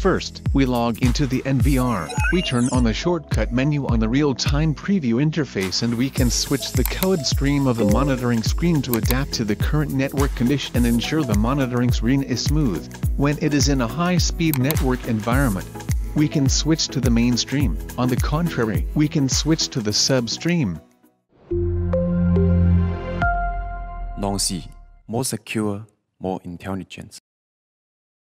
First, we log into the NVR. We turn on the shortcut menu on the real-time preview interface and we can switch the code stream of the monitoring screen to adapt to the current network condition and ensure the monitoring screen is smooth. When it is in a high-speed network environment, we can switch to the mainstream. On the contrary, we can switch to the sub substream. Longse, more secure, more intelligent.